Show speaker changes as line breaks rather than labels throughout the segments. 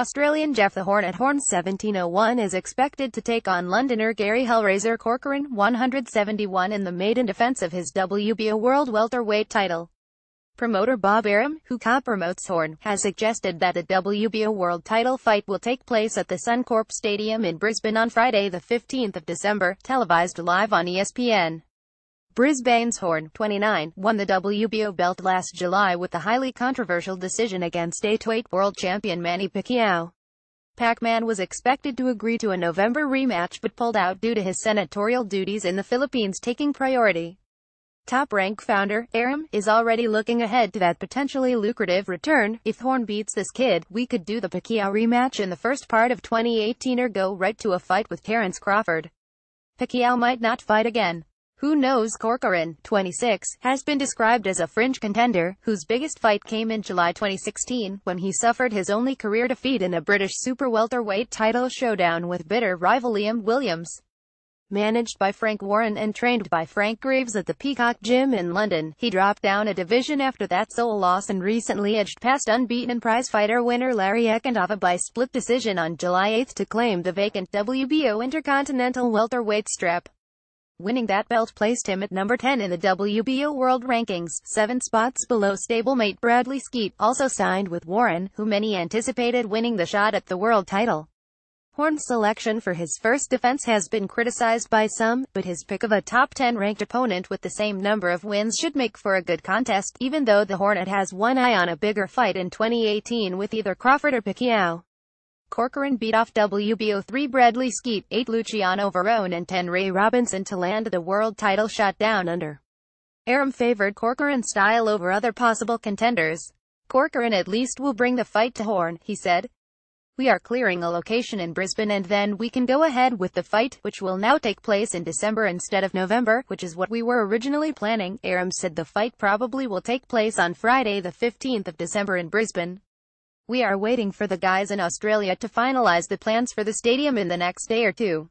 Australian Jeff the Hornet Horn 1701 is expected to take on Londoner Gary Hellraiser Corcoran 171 in the maiden defense of his WBO World Welterweight title. Promoter Bob Arum, who co-promotes Horn, has suggested that a WBO World title fight will take place at the Suncorp Stadium in Brisbane on Friday the 15th of December, televised live on ESPN. Brisbane's Horn, 29, won the WBO belt last July with the highly controversial decision against eight-weight world champion Manny Pacquiao. Pac-Man was expected to agree to a November rematch but pulled out due to his senatorial duties in the Philippines taking priority. Top Rank founder, Arum, is already looking ahead to that potentially lucrative return. If Horn beats this kid, we could do the Pacquiao rematch in the first part of 2018 or go right to a fight with Terence Crawford. Pacquiao might not fight again. Who knows Corcoran, 26, has been described as a fringe contender, whose biggest fight came in July 2016, when he suffered his only career defeat in a British super welterweight title showdown with bitter rival Liam Williams. Managed by Frank Warren and trained by Frank Graves at the Peacock Gym in London, he dropped down a division after that sole loss and recently edged past unbeaten prizefighter winner Larry Ekundayo by split decision on July 8 to claim the vacant WBO Intercontinental welterweight strap. Winning that belt placed him at number 10 in the WBO World Rankings, seven spots below stablemate Bradley Skeete, also signed with Warren, who many anticipated winning the shot at the world title. Horn's selection for his first defense has been criticized by some, but his pick of a top 10 ranked opponent with the same number of wins should make for a good contest, even though the Hornet has one eye on a bigger fight in 2018 with either Crawford or Pacquiao. Corcoran beat off WBO 3 Bradley Skeete, 8 Luciano Verone and 10 Ray Robinson to land the world title shot down under. Arum favored Corcoran's style over other possible contenders. Corcoran at least will bring the fight to Horn, he said. We are clearing a location in Brisbane and then we can go ahead with the fight, which will now take place in December instead of November, which is what we were originally planning. Arum said the fight probably will take place on Friday the 15th of December in Brisbane. We are waiting for the guys in Australia to finalize the plans for the stadium in the next day or two.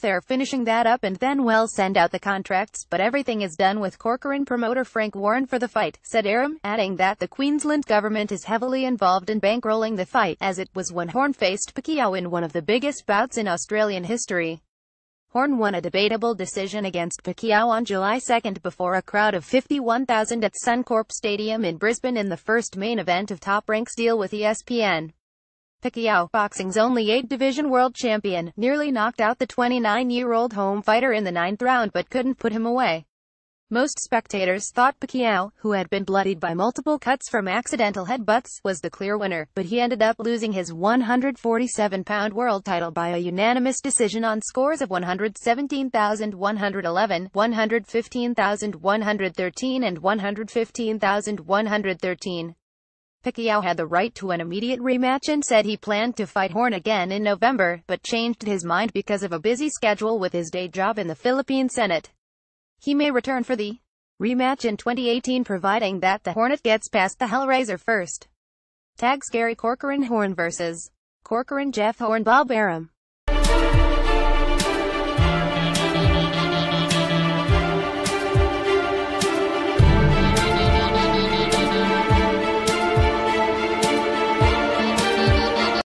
They're finishing that up and then we'll send out the contracts, but everything is done with Corcoran promoter Frank Warren for the fight, said Arum, adding that the Queensland government is heavily involved in bankrolling the fight, as it was when Horn faced Pacquiao in one of the biggest bouts in Australian history. Horn won a debatable decision against Pacquiao on July 2 before a crowd of 51,000 at Suncorp Stadium in Brisbane in the first main event of Top Rank's deal with ESPN. Pacquiao, boxing's only eight-division world champion, nearly knocked out the 29-year-old home fighter in the ninth round but couldn't put him away. Most spectators thought Pacquiao, who had been bloodied by multiple cuts from accidental headbutts, was the clear winner, but he ended up losing his 147-pound world title by a unanimous decision on scores of 117,111, 115,113 and 115,113. Pacquiao had the right to an immediate rematch and said he planned to fight Horn again in November, but changed his mind because of a busy schedule with his day job in the Philippine Senate. He may return for the rematch in 2018 providing that the Hornet gets past the Hellraiser first. Tags Gary Corcoran Horn vs. Corcoran Jeff Horn Bob Arum